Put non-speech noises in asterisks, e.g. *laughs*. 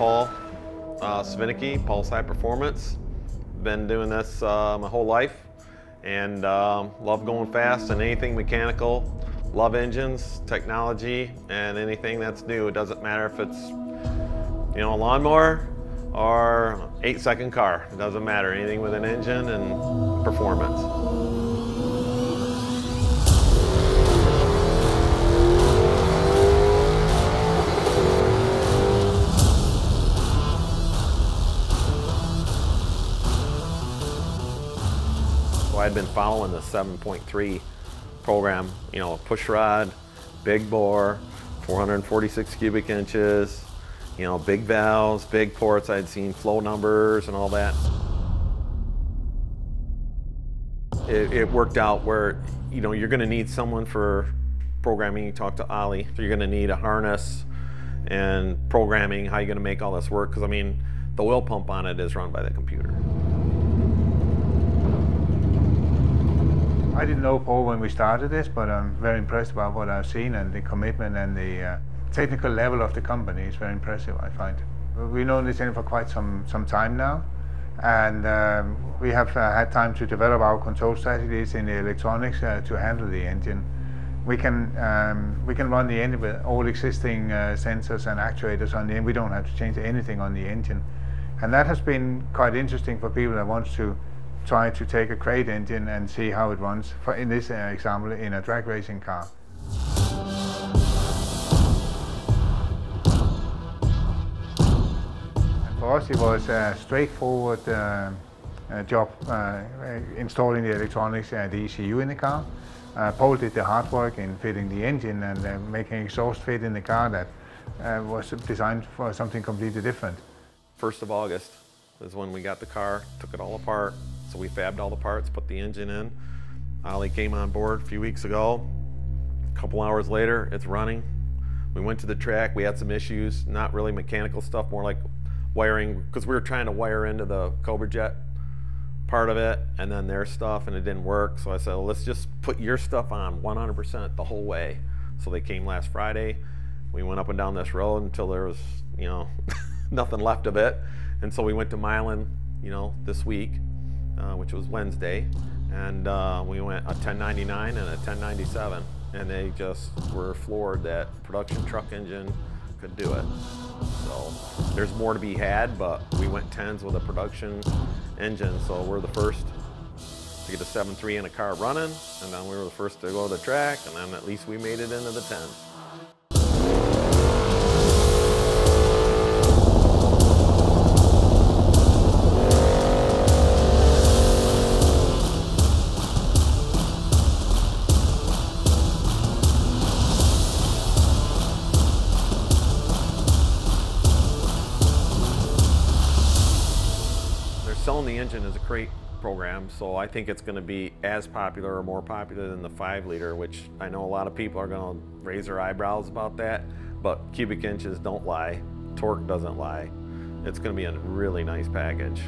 Uh, Svinicki, Paul's High Performance. Been doing this uh, my whole life and um, love going fast and anything mechanical. Love engines, technology, and anything that's new. It doesn't matter if it's you know a lawnmower or eight second car. It doesn't matter. Anything with an engine and performance. I'd been following the 7.3 program, you know, push rod, big bore, 446 cubic inches, you know, big valves, big ports. I'd seen flow numbers and all that. It, it worked out where, you know, you're going to need someone for programming. You talk to Ali, So you're going to need a harness and programming, how you're going to make all this work. Because, I mean, the oil pump on it is run by the computer. I didn't know Paul when we started this, but I'm very impressed about what I've seen and the commitment and the uh, technical level of the company is very impressive, I find. We've known this engine for quite some, some time now, and um, we have uh, had time to develop our control strategies in the electronics uh, to handle the engine. We can, um, we can run the engine with all existing uh, sensors and actuators on the engine. We don't have to change anything on the engine. And that has been quite interesting for people that want to try to take a crate engine and see how it runs, for in this uh, example, in a drag racing car. And for us, it was a straightforward uh, uh, job uh, installing the electronics and the ECU in the car. Uh, Paul did the hard work in fitting the engine and uh, making exhaust fit in the car that was designed for something completely different. 1st of August is when we got the car, took it all apart, so we fabbed all the parts, put the engine in. Ollie came on board a few weeks ago. A couple hours later, it's running. We went to the track, we had some issues, not really mechanical stuff, more like wiring, because we were trying to wire into the Cobra Jet part of it, and then their stuff, and it didn't work. So I said, well, let's just put your stuff on 100% the whole way. So they came last Friday. We went up and down this road until there was, you know, *laughs* nothing left of it. And so we went to Milan, you know, this week, uh, which was Wednesday, and uh, we went a 1099 and a 1097, and they just were floored that production truck engine could do it. So there's more to be had, but we went 10s with a production engine, so we're the first to get a 7.3 in a car running, and then we were the first to go to the track, and then at least we made it into the 10s. The engine is a crate program, so I think it's going to be as popular or more popular than the 5 liter, which I know a lot of people are going to raise their eyebrows about that, but cubic inches don't lie, torque doesn't lie. It's going to be a really nice package.